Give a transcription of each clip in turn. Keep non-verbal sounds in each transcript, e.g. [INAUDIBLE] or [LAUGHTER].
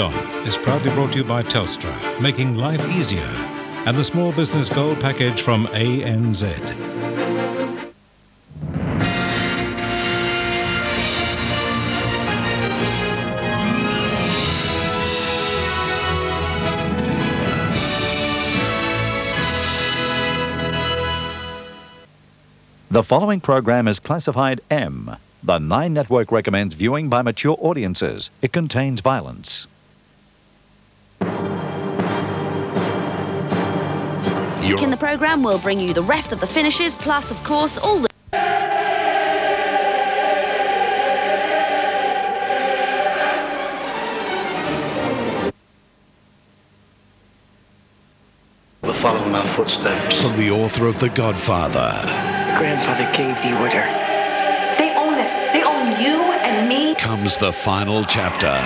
Is proudly brought to you by Telstra, making life easier, and the Small Business Gold Package from ANZ. The following program is classified M. The Nine Network recommends viewing by mature audiences. It contains violence. In the program, we'll bring you the rest of the finishes, plus, of course, all the. We're following our footsteps. From the author of The Godfather. Grandfather gave the order. They own us. They own you and me. Comes the final chapter.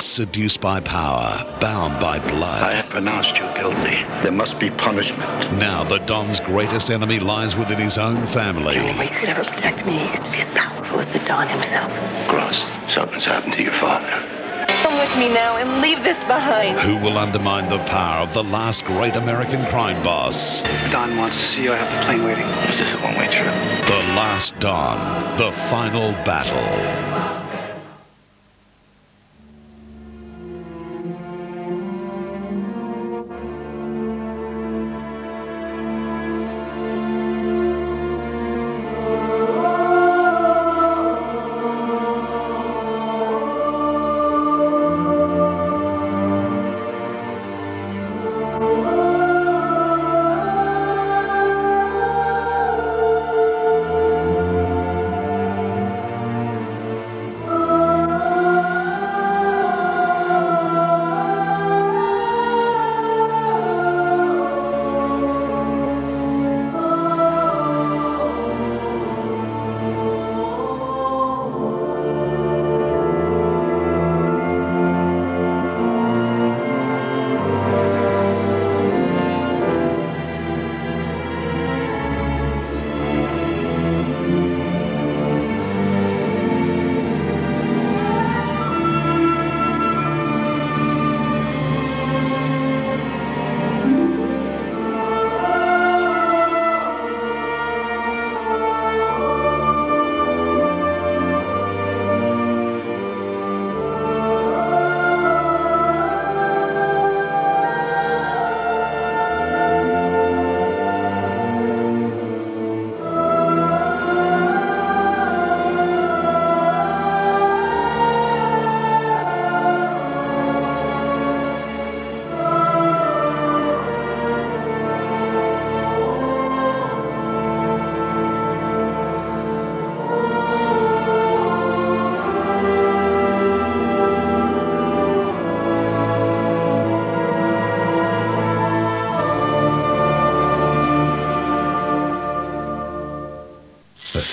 Seduced by power, bound by blood. I have pronounced you guilty. There must be punishment. Now the Don's greatest enemy lies within his own family. The only way you could ever protect me is to be as powerful as the Don himself. Cross, something's happened to your father. Come with me now and leave this behind. Who will undermine the power of the last great American crime boss? Don wants to see you. I have the plane waiting. Is this a one-way trip? The Last Don. The final battle.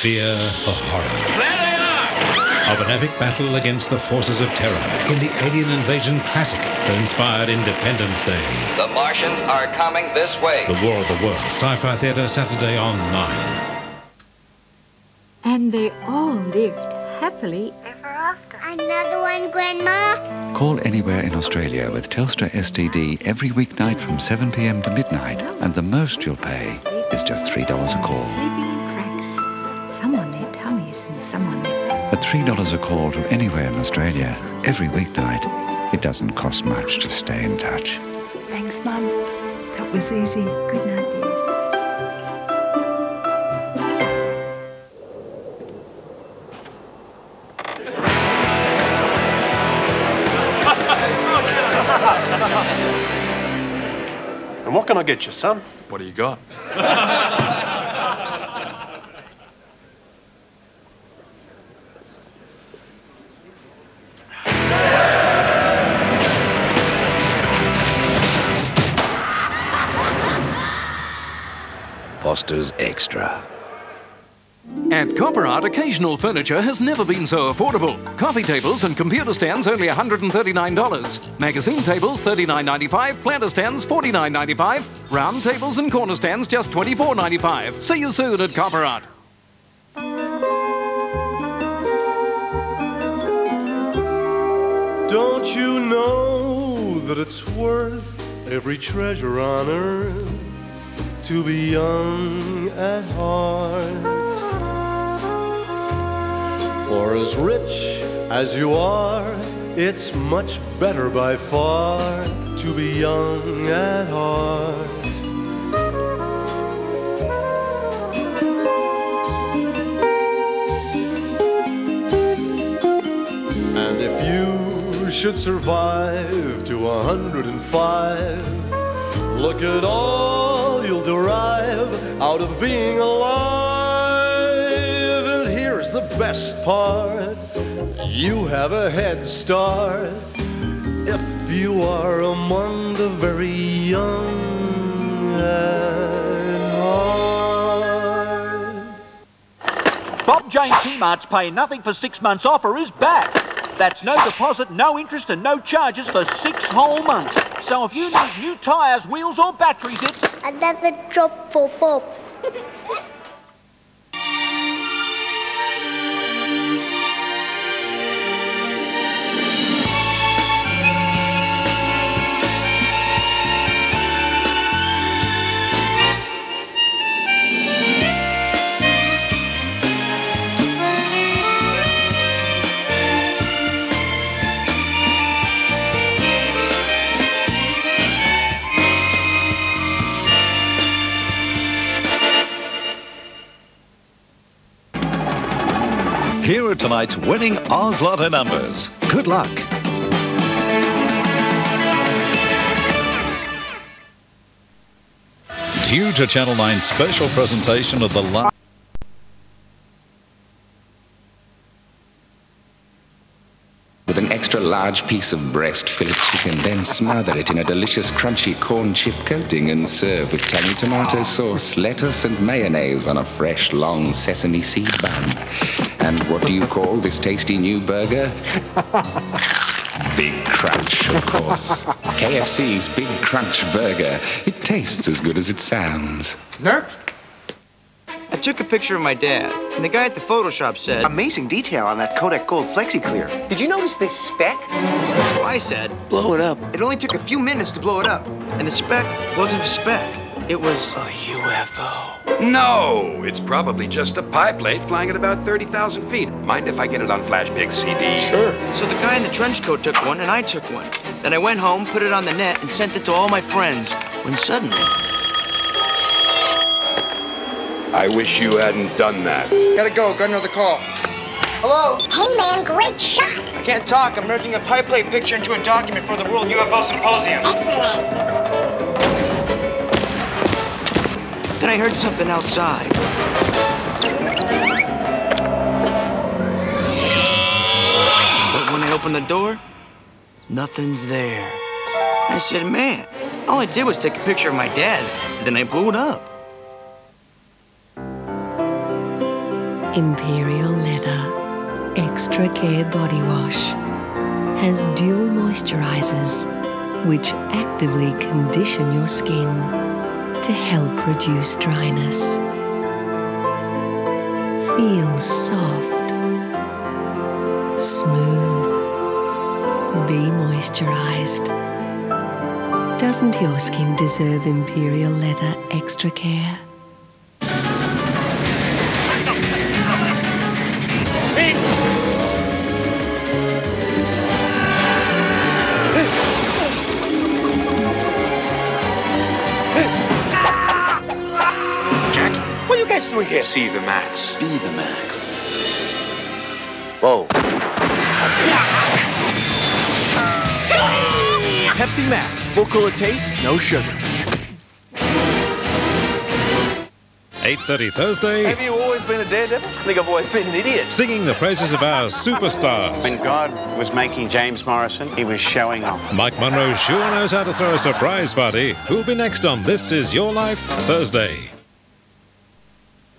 Fear, the horror. Of an epic battle against the forces of terror in the Alien Invasion classic that inspired Independence Day. The Martians are coming this way. The War of the World, Sci Fi Theatre, Saturday on 9. And they all lived happily ever after. Another one, Grandma? Call anywhere in Australia with Telstra STD every weeknight from 7 pm to midnight, and the most you'll pay is just $3 a call. At $3 a call to anywhere in Australia every weeknight, it doesn't cost much to stay in touch. Thanks, Mum. That was easy. Good night, dear. And what can I get you, son? What do you got? [LAUGHS] Foster's Extra. At Copper Art, occasional furniture has never been so affordable. Coffee tables and computer stands only $139. Magazine tables $39.95. Planter stands $49.95. Round tables and corner stands just $24.95. See you soon at Copper Art. Don't you know that it's worth every treasure on earth to be young at heart? For as rich as you are, it's much better by far to be young at heart. And if you should survive to a hundred and five, look at all you'll derive out of being alive. And here's the best part you have a head start if you are among the very young. Bob Jane T-Mart's pay nothing for six months offer is back. That's no deposit, no interest and no charges for six whole months. So if you need new tyres, wheels or batteries, it's... Another job for Bob. [LAUGHS] Here are tonight's winning Oz Lotto numbers. Good luck. Due to Channel 9's special presentation of the last. With an extra large piece of breast fillet chicken, then smother it in a delicious crunchy corn chip coating and serve with tangy tomato sauce, lettuce, and mayonnaise on a fresh, long sesame seed bun. And what do you call this tasty new burger? [LAUGHS] Big Crunch, of course. [LAUGHS] KFC's Big Crunch Burger. It tastes as good as it sounds. Nerd? I took a picture of my dad, and the guy at the Photoshop said... Amazing detail on that Kodak Gold Flexi Clear. Did you notice this speck? So I said... Blow it up. It only took a few minutes to blow it up, and the speck wasn't a speck. It was... A UFO. No, it's probably just a pie plate flying at about 30,000 feet. Mind if I get it on FlashPix CD? Sure. So the guy in the trench coat took one, and I took one. Then I went home, put it on the net, and sent it to all my friends. When suddenly... I wish you hadn't done that. Gotta go, got another call. Hello? Hey man, great shot. I can't talk. I'm merging a pie plate picture into a document for the World UFO Symposium. Excellent. Then I heard something outside. But when I opened the door, nothing's there. I said, man, all I did was take a picture of my dad, and then I blew it up. Imperial Leather Extra Care Body Wash has dual moisturizers which actively condition your skin to help reduce dryness. Feel soft, smooth, be moisturized. Doesn't your skin deserve Imperial Leather Extra Care? See the max. Be the max. Whoa. Pepsi Max, full cola taste, no sugar. 8.30 Thursday, Have you always been a daredevil? I think I've always been an idiot. singing the praises of our superstars. When God was making James Morrison, he was showing off. Mike Munro sure knows how to throw a surprise party. Who'll be next on This Is Your Life Thursday?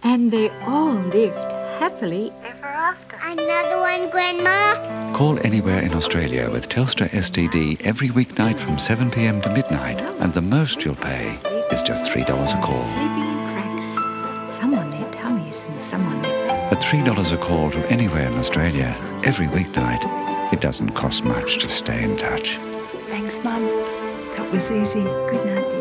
And they all lived happily ever after. Another one, Grandma? Call anywhere in Australia with Telstra STD every weeknight from 7 pm to midnight, and the most you'll pay is just $3 a call. sleeping in cracks. Some on their tummies and some on their At $3 a call to anywhere in Australia every weeknight, It doesn't cost much to stay in touch. Thanks, Mum. That was easy. Good night,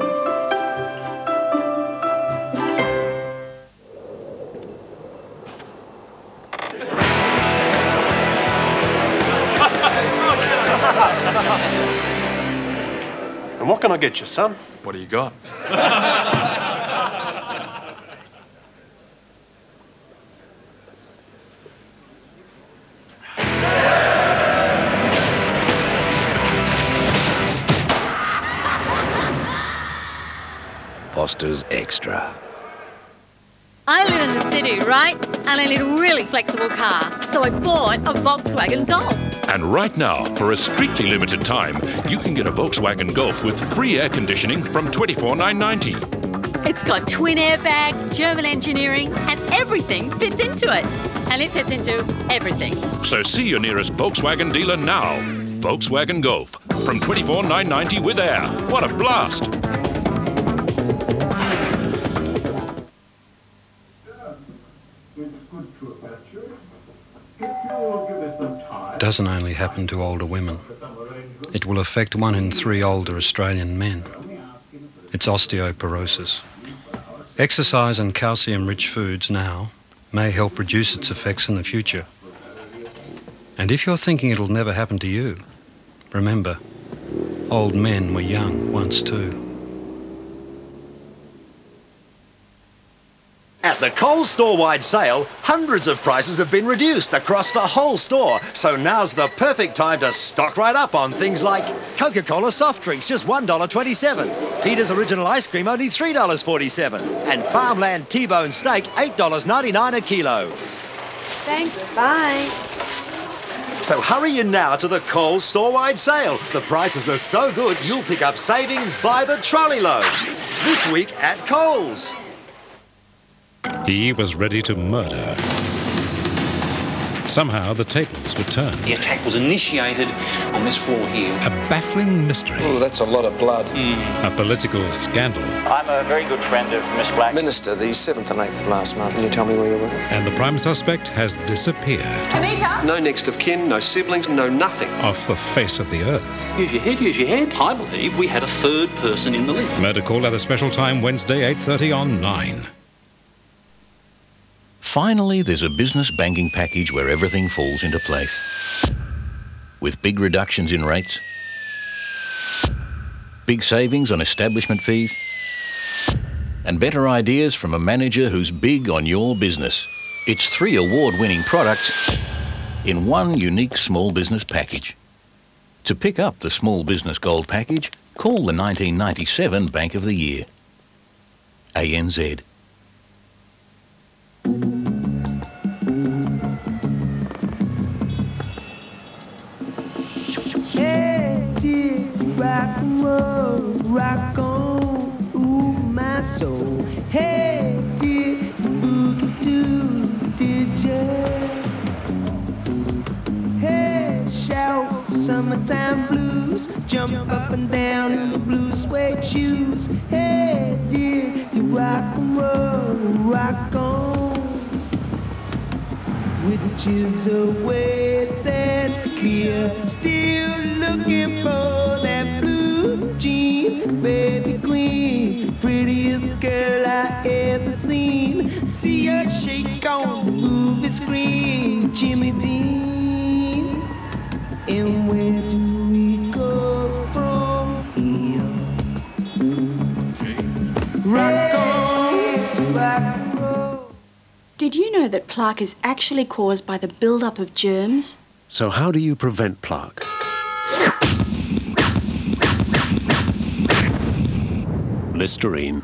can I get you, son? What do you got? Foster's Extra. I live in the city, right? And I need a really flexible car. So I bought a Volkswagen Golf. And right now, for a strictly limited time, you can get a Volkswagen Golf with free air conditioning from $24,990. It's got twin airbags, German engineering, and everything fits into it. And it fits into everything. So see your nearest Volkswagen dealer now. Volkswagen Golf from $24,990 with air. What a blast! Doesn't only happen to older women. It will affect one in three older Australian men. It's osteoporosis. Exercise and calcium rich foods now may help reduce its effects in the future. And if you're thinking it'll never happen to you, remember, old men were young once too. At the Coles store-wide sale, hundreds of prices have been reduced across the whole store. So now's the perfect time to stock right up on things like Coca-Cola soft drinks, just $1.27. Peter's Original Ice Cream, only $3.47. And Farmland T-Bone Steak, $8.99 a kilo. Thanks, bye. So hurry in now to the Coles store-wide sale. The prices are so good, you'll pick up savings by the trolley load. This week at Coles. He was ready to murder. Somehow the tables were turned. The attack was initiated on this floor here. A baffling mystery. Oh, that's a lot of blood. A political scandal. I'm a very good friend of Miss Black. Minister, the 7th and 8th of last month. Can you tell me where you were? And the prime suspect has disappeared. Anita? No next of kin, no siblings, no nothing. Off the face of the earth. Use your head, use your head. I believe we had a third person in the lift. Murder Call at a special time Wednesday, 8.30 on 9. Finally, there's a business banking package where everything falls into place. With big reductions in rates, big savings on establishment fees, and better ideas from a manager who's big on your business. It's three award-winning products in one unique small business package. To pick up the Small Business Gold package, call the 1997 Bank of the Year. ANZ. Rock on, ooh, my soul. Hey, dear, boogie doo, did ya? Hey, shout, summertime blues, jump up and down in your blue suede shoes. Hey, dear, you rock and roll, rock on which is a way that's clear. Still looking for baby queen, prettiest girl I ever seen. See her shake on the movie screen, Jimmy Dean. And where do we go from here? Rock on, rock Did you know that plaque is actually caused by the buildup of germs? So how do you prevent plaque? Listerine.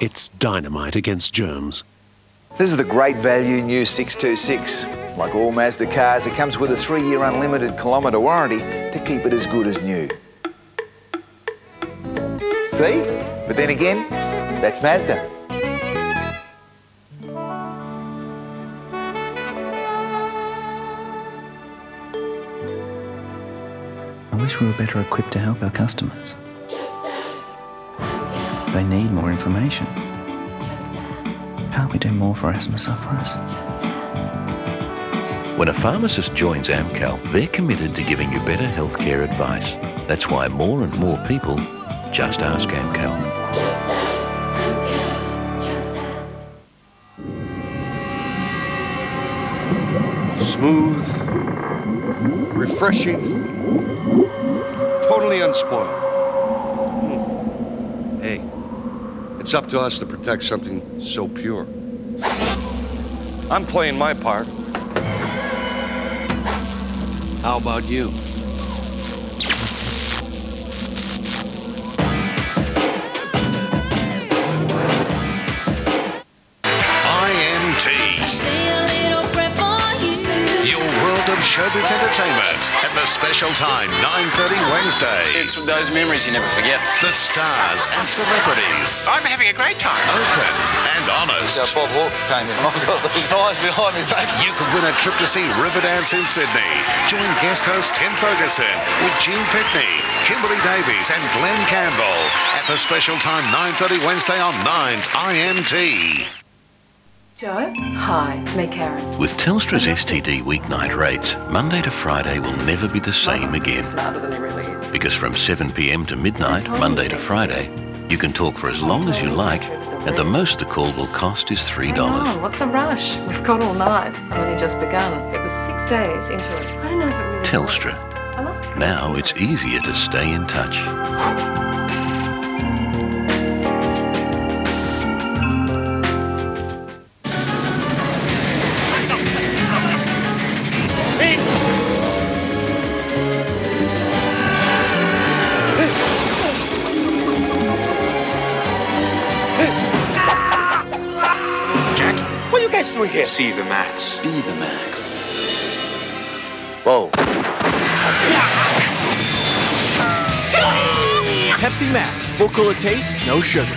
It's dynamite against germs. This is the great value new 626. Like all Mazda cars, it comes with a three-year unlimited kilometre warranty to keep it as good as new. See? But then again, that's Mazda. I wish we were better equipped to help our customers. They need more information. Can't we do more for asthma sufferers? When a pharmacist joins Amcal, they're committed to giving you better healthcare advice. That's why more and more people just ask Amcal. Smooth, refreshing, totally unspoiled. Hey, it's up to us to protect something so pure. I'm playing my part. How about you? Special time, 9.30 Wednesday. It's those memories you never forget. The stars and celebrities. I'm having a great time. Open and honest. Yeah, Bob Hawke came in. [LAUGHS] I've got these eyes behind me back. You could win a trip to see Riverdance in Sydney. Join guest host Tim Ferguson with Gene Pitney, Kimberley Davies and Glen Campbell at the special time 9.30 Wednesday on 9's IMT. Joe? Hi, it's me, Karen. With Telstra's STD weeknight rates, Monday to Friday will never be the same again. Smarter than really. Because from 7pm to midnight, Monday to Friday, you can talk for as long as you like, and the most the call will cost is $3. Oh, what's the rush? We've got all night. I've only just begun. It was six days into it. I don't know if it really Telstra. I must have Now it's easier to stay in touch. Are you guys doing here? See the max. Be the max. Whoa. [LAUGHS] Pepsi Max, full cooler taste, no sugar.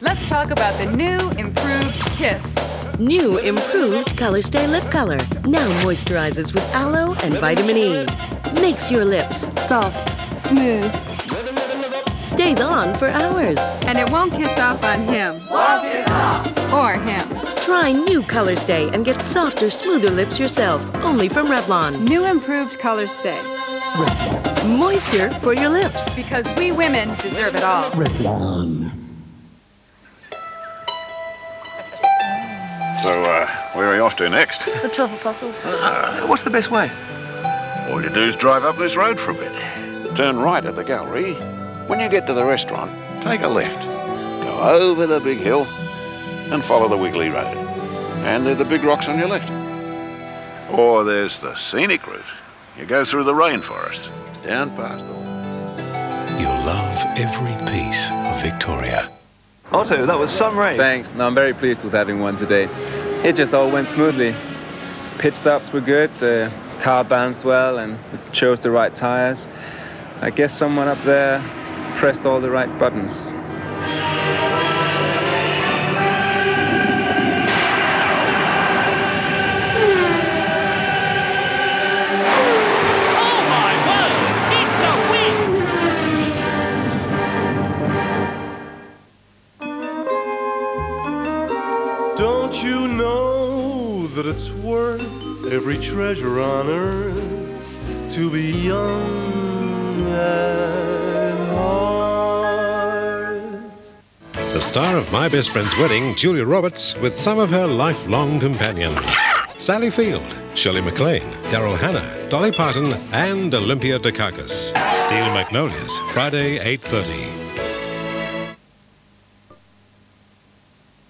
Let's talk about the new improved Kiss. New improved Color Stay Lip Color. Now moisturizes with aloe and vitamin E. Makes your lips soft, smooth. Stays on for hours. And it won't kiss off on him. Or him. Try new Color Stay and get softer, smoother lips yourself. Only from Revlon. New improved Color Stay. Revlon. Moisture for your lips. Because we women deserve it all. Revlon. So, uh, where are you off to next? The Twelve Apostles. Uh, what's the best way? All you do is drive up this road for a bit. Turn right at the gallery. When you get to the restaurant, take a left. Go over the big hill and follow the wiggly road. And there are the big rocks on your left. Or there's the scenic route. You go through the rainforest, down past them. You'll love every piece of Victoria. Otto, that was some race. Thanks. No, I'm very pleased with having won today. It just all went smoothly. Pit stops were good, the car bounced well, and we chose the right tires. I guess someone up there pressed all the right buttons. Don't you know that it's worth every treasure on earth to be young The star of My Best Friend's Wedding, Julia Roberts, with some of her lifelong companions. Sally Field, Shirley MacLaine, Daryl Hannah, Dolly Parton, and Olympia Dukakis. Steel Magnolias, Friday, 8.30.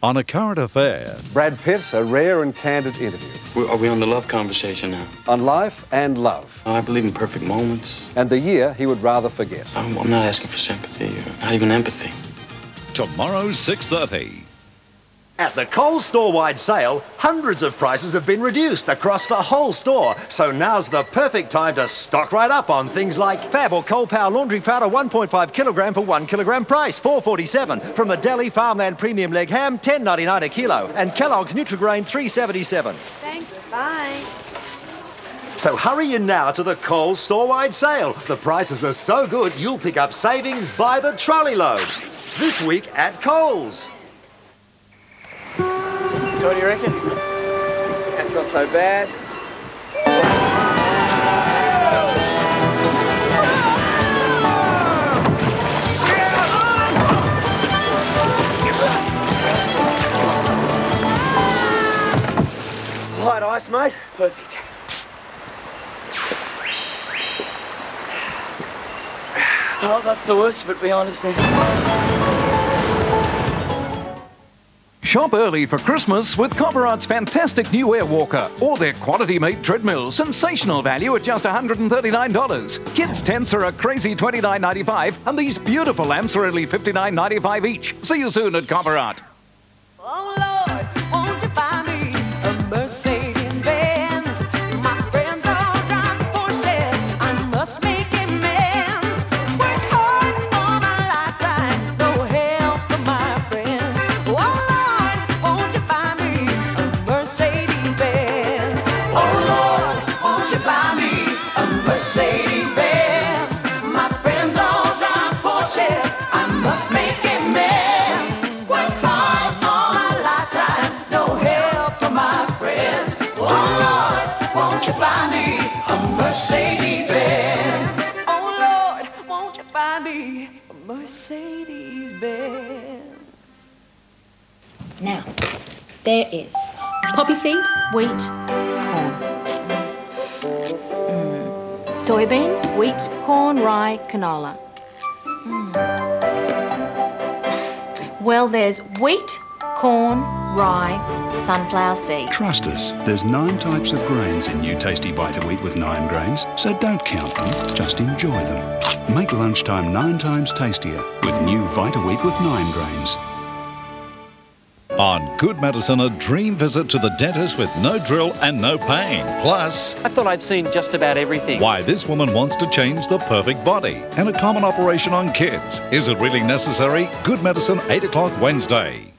On a current affair, Brad Pitt, a rare and candid interview. Are we on the love conversation now? On life and love. I believe in perfect moments. And the year he would rather forget. I'm, I'm not asking for sympathy, or not even empathy. Tomorrow 6.30. At the Coles store-wide sale, hundreds of prices have been reduced across the whole store. So now's the perfect time to stock right up on things like Fab or Cold Power laundry powder 1.5 kilogram for 1 kilogram price, 4.47. From the Deli Farmland Premium Leg Ham, 10.99 a kilo. And Kellogg's Nutrigrain, 3.77. Thanks. Bye. So hurry in now to the Coles store-wide sale. The prices are so good, you'll pick up savings by the trolley load. This week at Coles. What do you reckon? That's not so bad. Light ice, mate. Perfect. [SIGHS] Oh, that's the worst of it, be honest then. Shop early for Christmas with Copper Art's fantastic new Airwalker or their quality-made treadmill. Sensational value at just $139. Kids' tents are a crazy $29.95 and these beautiful lamps are only $59.95 each. See you soon at Copper there is poppy seed, wheat, corn. Mm. Soybean, wheat, corn, rye, canola. Mm. Well, there's wheat, corn, rye, sunflower seed. Trust us, there's nine types of grains in new tasty Vita-Weat with nine grains, so don't count them, just enjoy them. Make lunchtime nine times tastier with new Vita-Weat with nine grains. On Good Medicine, a dream visit to the dentist with no drill and no pain. Plus, I thought I'd seen just about everything. why this woman wants to change the perfect body and a common operation on kids. Is it really necessary? Good Medicine, 8 o'clock Wednesday.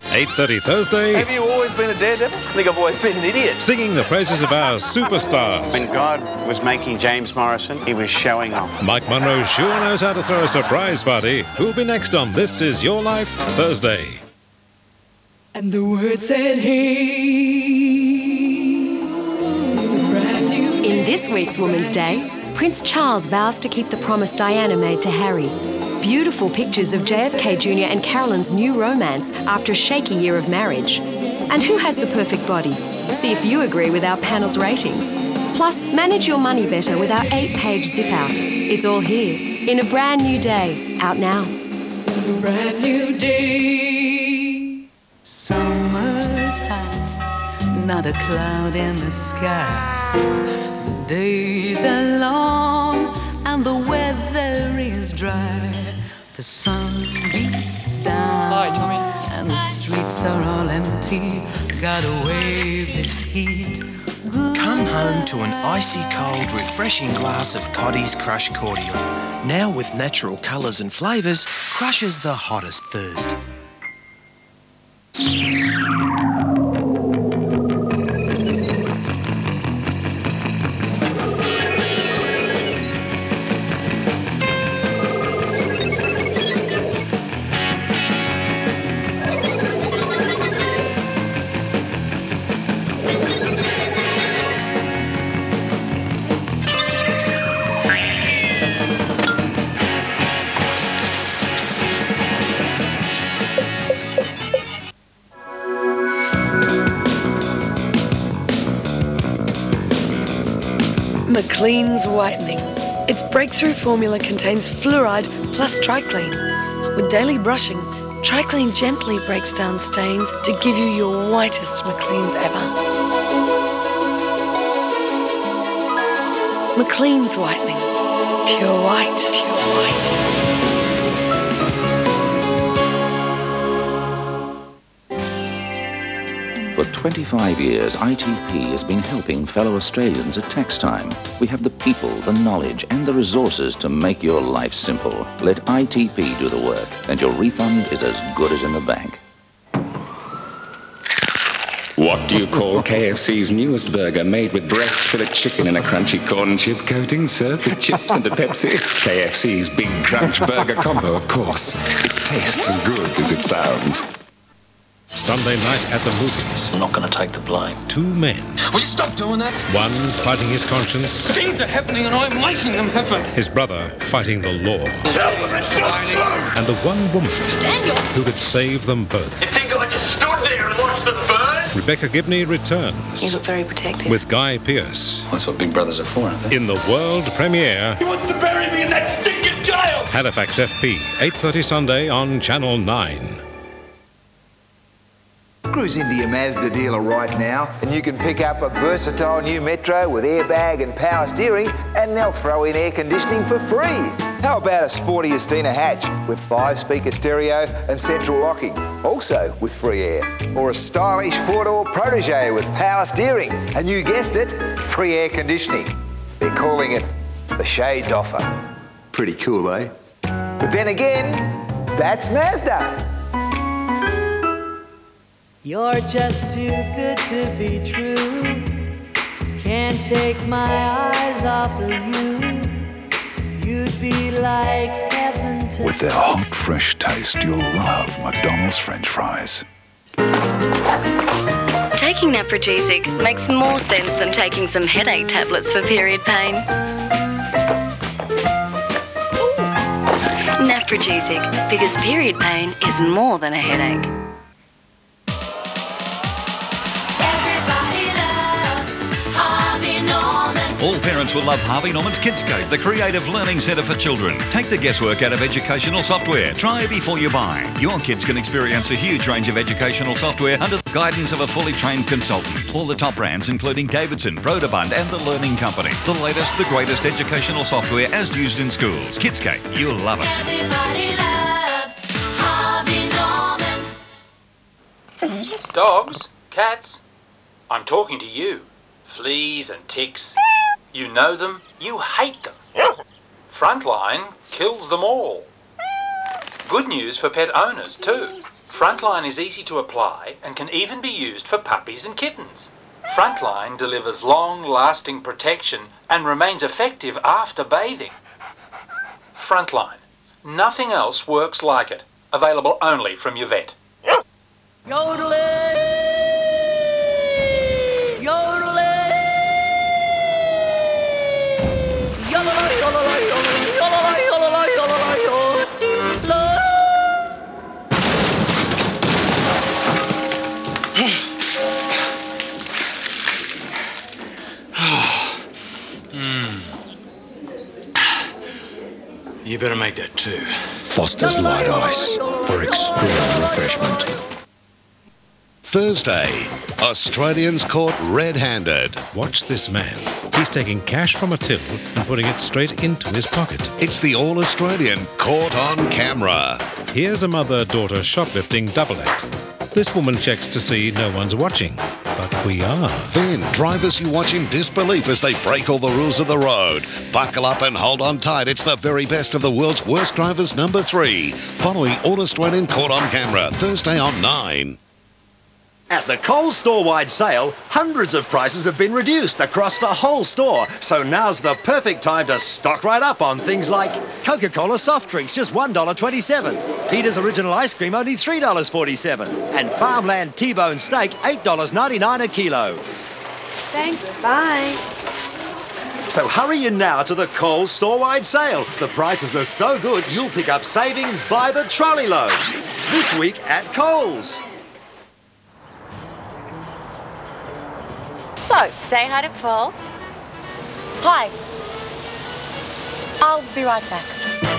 8.30 Thursday, Have you always been a daredevil? I think I've always been an idiot. singing the praises of our superstars. When God was making James Morrison, he was showing off. Mike Munro sure knows how to throw a surprise party. Who'll be next on This Is Your Life Thursday? And the word said, hey. It's a brand new In this week's Woman's Day, Prince Charles vows to keep the promise Diana made to Harry. Beautiful pictures of JFK Jr. and Carolyn's new romance after a shaky year of marriage. And who has the perfect body? See if you agree with our panel's ratings. Plus, manage your money better with our eight page zip out. It's all here in a brand new day, out now. It's a brand new day. Not a cloud in the sky. The days are long and the weather is dry. The sun beats down and the streets are all empty. Gotta wave this heat. Come home to an icy cold, refreshing glass of Cottee's Crush Cordial. Now with natural colours and flavours, crushes the hottest thirst. Its breakthrough formula contains fluoride plus tricline. With daily brushing, tricline gently breaks down stains to give you your whitest Macleans ever. Macleans Whitening. Pure white, pure white. 25 years, ITP has been helping fellow Australians at tax time. We have the people, the knowledge, and the resources to make your life simple. Let ITP do the work, and your refund is as good as in the bank. What do you call [LAUGHS] KFC's newest burger made with breast fillet chicken and a crunchy corn chip coating served with chips and a Pepsi? [LAUGHS] KFC's Big Crunch Burger Combo, of course. It tastes as good as it sounds. Sunday night at the movies. I'm not going to take the blame. Two men, Will you stop doing that? one fighting his conscience, Things are happening and I'm making them happen. his brother fighting the law, Tell them it's not true. and the one woman Daniel! who could save them both. You think I just stood there and watched them burn? Rebecca Gibney returns You look very protective. with Guy Pearce That's what big brothers are for, aren't they? in the world premiere He wants to bury me in that stinking jail! Halifax FP, 8:30 Sunday on Channel 9. Cruise into your Mazda dealer right now and you can pick up a versatile new Metro with airbag and power steering and they'll throw in air conditioning for free. How about a sporty Astina hatch with five speaker stereo and central locking, also with free air? Or a stylish four-door Protege with power steering and you guessed it, free air conditioning. They're calling it the Shades offer. Pretty cool, eh? But then again, that's Mazda. You're just too good to be true. Can't take my eyes off of you. You'd be like heaven to With their hot, fresh taste, you'll love McDonald's French fries. Taking Naprogesic makes more sense than taking some headache tablets for period pain. Naprogesic, because period pain is more than a headache. All parents will love Harvey Norman's Kidscape, the creative learning centre for children. Take the guesswork out of educational software. Try before you buy. Your kids can experience a huge range of educational software under the guidance of a fully trained consultant. All the top brands, including Davidson, Broderbund, and the Learning Company. The latest, the greatest educational software as used in schools. Kidscape, you'll love it. Everybody loves Harvey Norman. Dogs? Cats? I'm talking to you. Fleas and ticks. You know them, you hate them. Frontline kills them all. Good news for pet owners, too. Frontline is easy to apply and can even be used for puppies and kittens. Frontline delivers long lasting protection and remains effective after bathing. Frontline. Nothing else works like it. Available only from your vet. Yodeling! You better make that two. Foster's Light Ice for extreme refreshment. Thursday, Australians caught red-handed. Watch this man. He's taking cash from a till and putting it straight into his pocket. It's the All-Australian caught on camera. Here's a mother-daughter shoplifting double act. This woman checks to see no one's watching, but we are. Then, drivers you watch in disbelief as they break all the rules of the road. Buckle up and hold on tight. It's the very best of the world's worst drivers, number three. Following All-Australian caught on camera, Thursday on 9. At the Coles store-wide sale, hundreds of prices have been reduced across the whole store. So now's the perfect time to stock right up on things like Coca-Cola soft drinks, just $1.27. Peter's Original Ice Cream, only $3.47. And Farmland T-Bone Steak, $8.99 a kilo. Thanks, bye. So hurry in now to the Coles store-wide sale. The prices are so good, you'll pick up savings by the trolley load. This week at Coles. So, say hi to Paul. Hi. I'll be right back.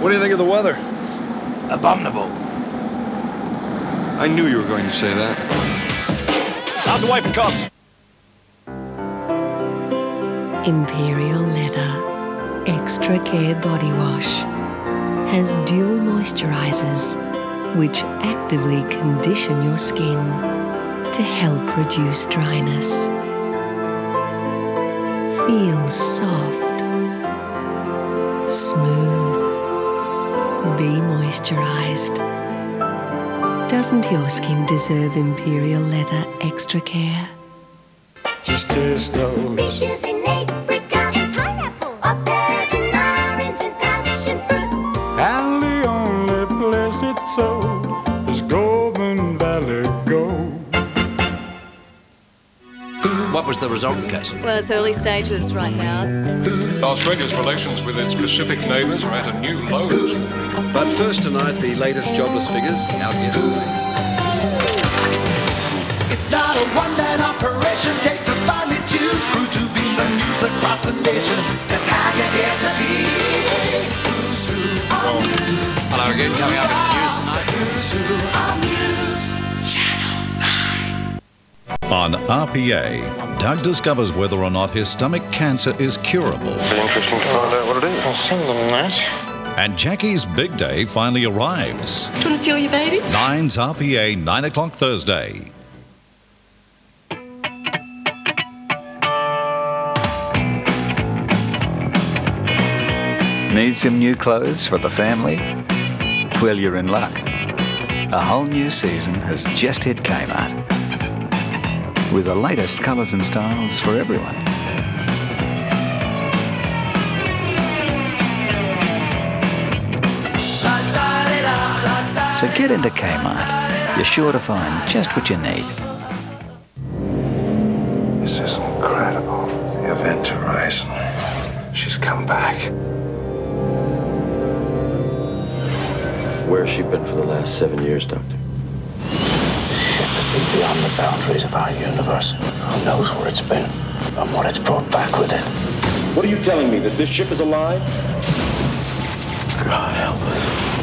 What do you think of the weather? Abominable. I knew you were going to say that. How's the wife and cubs? Imperial Leather Extra Care Body Wash has dual moisturizers which actively condition your skin to help reduce dryness feels soft, smooth. Be moisturized. Doesn't your skin deserve Imperial Leather extra care? Just taste those. Peaches and apricot and pineapple. Or pears and orange and passion fruit. And the only place it's sold is Golden Valley Gold. What was the result of the case? Well, it's early stages right now. Australia's relations with its Pacific neighbours are at a new low. But first tonight, the latest jobless figures out yesterday. It's not a one-man operation. Takes a finely tuned crew to be the news across the nation. That's how you get to be. Who's who on news? Hello again, coming up in the news tonight. On news? On RPA, Doug discovers whether or not his stomach cancer is curable. Be interesting to find out what it is. I'll send them that. And Jackie's big day finally arrives. Do you want to feel your baby? Nine's RPA, 9 o'clock Thursday. Need some new clothes for the family? Well, you're in luck. A whole new season has just hit Kmart with the latest colours and styles for everyone. So get into Kmart. You're sure to find just what you need. This is incredible. The event horizon. She's come back. Where's she been for the last seven years, Doctor? This ship has been beyond the boundaries of our universe. Who knows where it's been and what it's brought back with it? What are you telling me? That this ship is alive?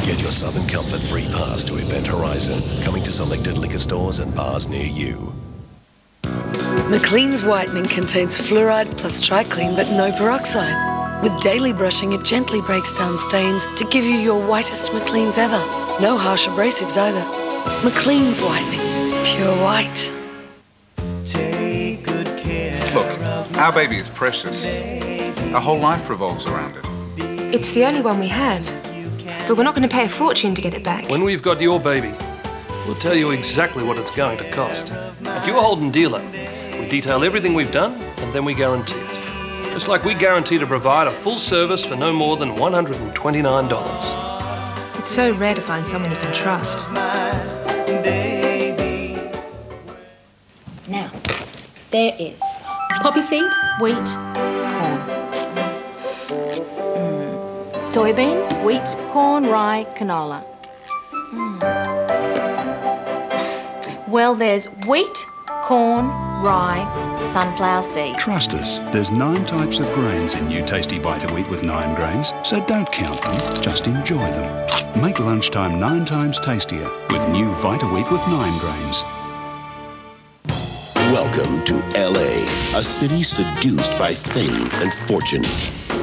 God help us. Get your Southern Comfort free pass to Event Horizon. Coming to selected liquor stores and bars near you. Macleans whitening contains fluoride plus tricline but no peroxide. With daily brushing, it gently breaks down stains to give you your whitest Macleans ever. No harsh abrasives either. Macleans whitening, pure white. Look, our baby is precious. Our whole life revolves around it. It's the only one we have. But we're not going to pay a fortune to get it back. When we've got your baby, we'll tell you exactly what it's going to cost. At your Holden dealer, we detail everything we've done and then we guarantee it. Just like we guarantee to provide a full service for no more than $129. It's so rare to find someone you can trust. Now, there is poppy seed, wheat, Soybean, wheat, corn, rye, canola. Mm. Well, there's wheat, corn, rye, sunflower seed. Trust us, there's nine types of grains in new tasty Vita-Weat with nine grains, so don't count them, just enjoy them. Make lunchtime nine times tastier with new Vita-Weat with nine grains. Welcome to LA, a city seduced by fame and fortune.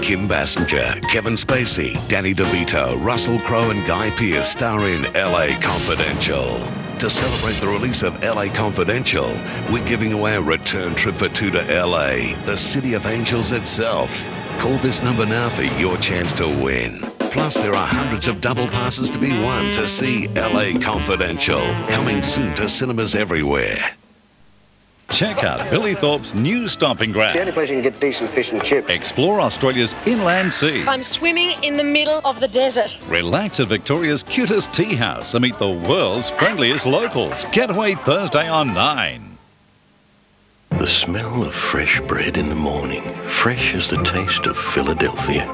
Kim Basinger, Kevin Spacey, Danny DeVito, Russell Crowe, and Guy Pearce star in LA Confidential. To celebrate the release of LA Confidential, we're giving away a return trip for two to LA, the city of angels itself. Call this number now for your chance to win. Plus, there are hundreds of double passes to be won to see LA Confidential, coming soon to cinemas everywhere. Check out Billy Thorpe's new stomping It's the only place you can get decent fish and chips. Explore Australia's inland sea. I'm swimming in the middle of the desert. Relax at Victoria's cutest tea house and meet the world's friendliest locals. Getaway Thursday on 9. The smell of fresh bread in the morning, fresh as the taste of Philadelphia.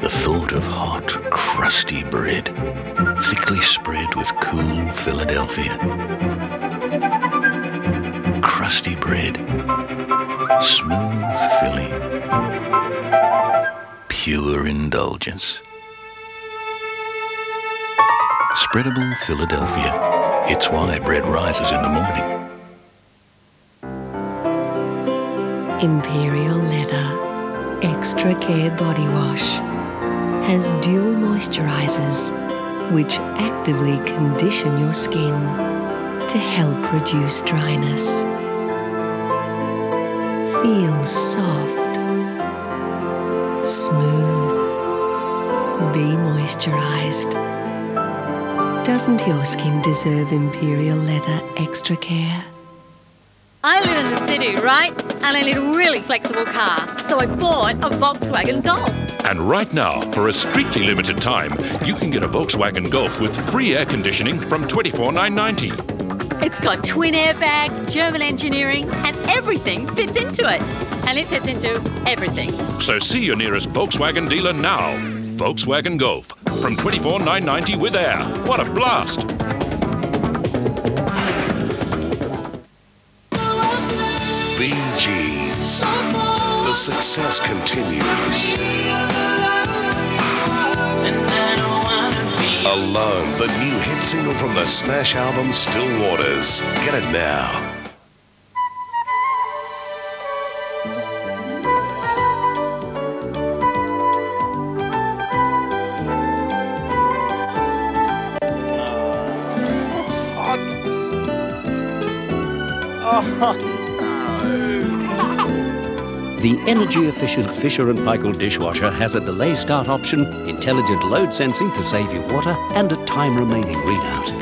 The thought of hot, crusty bread, thickly spread with cool Philadelphia. Crusty bread, smooth Philly, pure indulgence. Spreadable Philadelphia. It's why bread rises in the morning. Imperial Leather Extra Care Body Wash has dual moisturizers which actively condition your skin to help reduce dryness. Feels soft, smooth. Be moisturized. Doesn't your skin deserve Imperial Leather extra care? I live in the city, right? And I need a really flexible car. So I bought a Volkswagen Golf. And right now, for a strictly limited time, you can get a Volkswagen Golf with free air conditioning from $24,990. It's got twin airbags, German engineering, and everything fits into it. And it fits into everything. So see your nearest Volkswagen dealer now. Volkswagen Golf from $24,990 with air. What a blast! Bee Gees. The success continues. Alone, the new hit single from the Smash album Still Waters. Get it now. The energy efficient Fisher and Paykel dishwasher has a delay start option, intelligent load sensing to save you water, and a time remaining readout.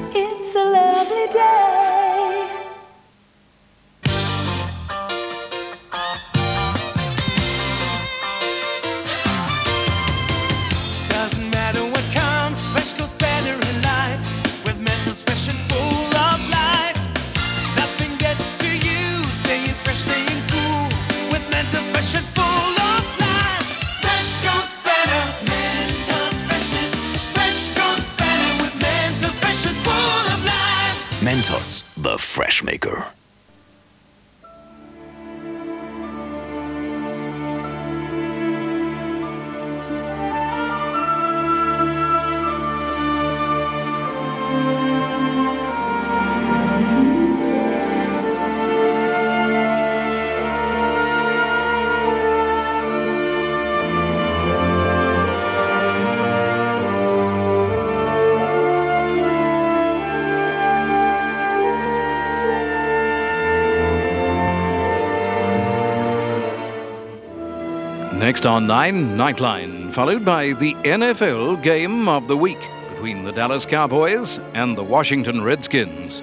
Next on 9, Nightline, followed by the NFL Game of the Week between the Dallas Cowboys and the Washington Redskins.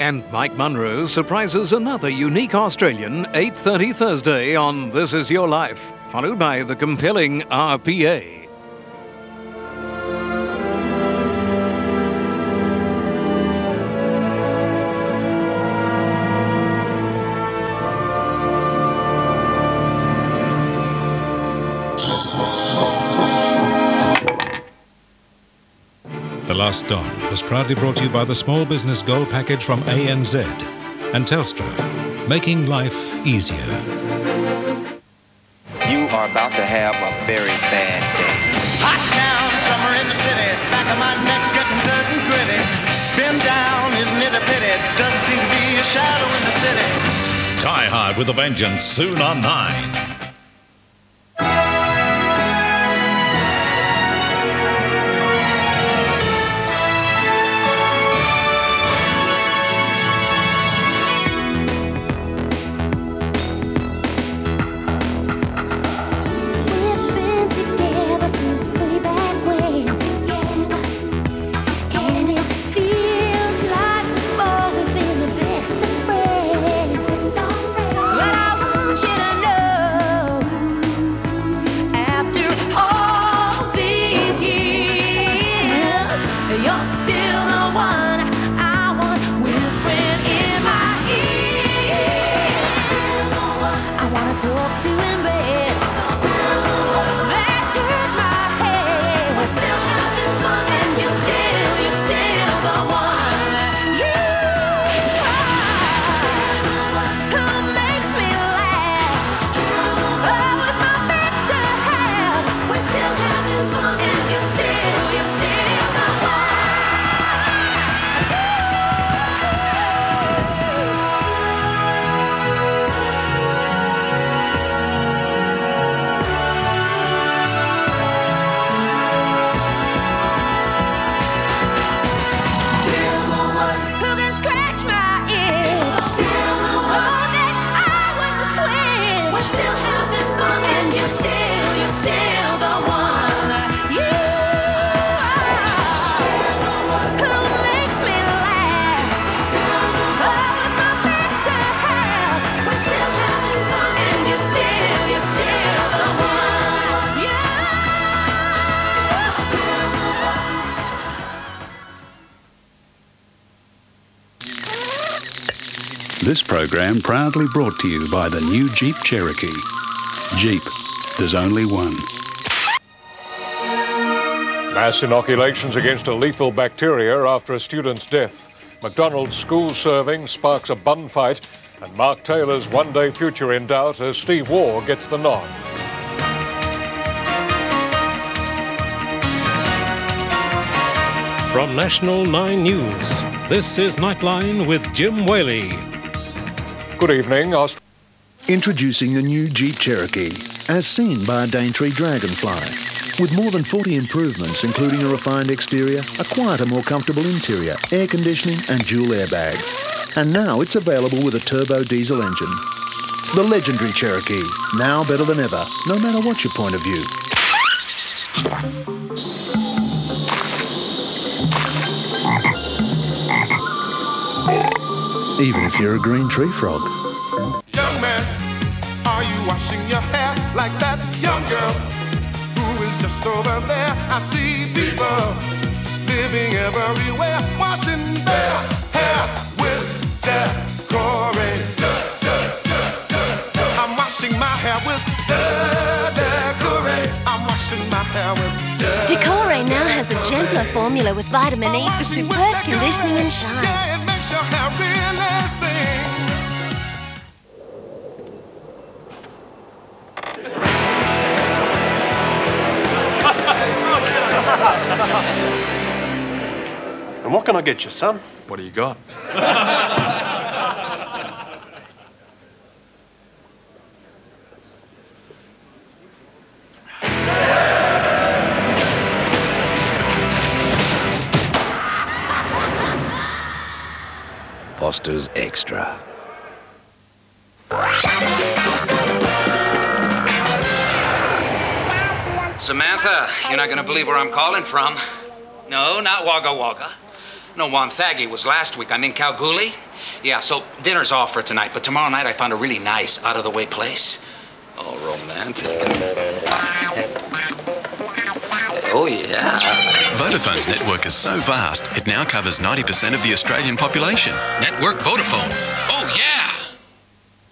And Mike Munro surprises another unique Australian 8:30 Thursday on This Is Your Life, followed by the compelling RPA. The Last Don was proudly brought to you by the Small Business Gold Package from ANZ and Telstra, making life easier. You are about to have a very bad day. Hot town, summer in the city. Back of my neck getting dirt and gritty. Been down, isn't it a pity? Doesn't seem to be a shadow in the city. Die Hard with a Vengeance soon on 9. Program proudly brought to you by the new Jeep Cherokee. Jeep, there's only one. Mass inoculations against a lethal bacteria after a student's death. McDonald's school serving sparks a bun fight, and Mark Taylor's one day future in doubt as Steve Waugh gets the nod. From National 9 News, this is Nightline with Jim Waley. Good evening. Aust- Introducing the new Jeep Cherokee, as seen by a Daintree Dragonfly. With more than 40 improvements, including a refined exterior, a quieter, more comfortable interior, air conditioning, and dual airbags. And now it's available with a turbo diesel engine. The legendary Cherokee, now better than ever, no matter what your point of view. Even if you're a green tree frog. Young man, are you washing your hair like that young girl who is just over there? I see people living everywhere, washing their hair with decorate. I'm washing my hair with decorate. I'm washing my hair with Decore now has a gentler formula with vitamin E for superb conditioning and shine. And what can I get you, son? What do you got? Foster's Extra. Samantha, you're not gonna believe where I'm calling from. No, not Wagga Wagga. No, Wonthaggi was last week. I'm in Kalgoorlie. Yeah, so dinner's off for tonight, but tomorrow night I found a really nice, out of the way place. Oh, romantic. Oh, yeah. Vodafone's network is so vast, it now covers 90% of the Australian population. Network Vodafone. Oh, yeah.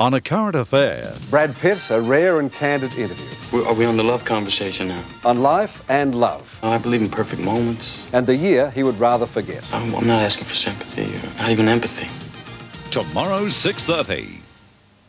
On a current affair, Brad Pitt, a rare and candid interview. Are we on the love conversation now? On life and love. I believe in perfect moments. And the year he would rather forget. I'm, I'm not asking for sympathy or not even empathy. tomorrow 6.30.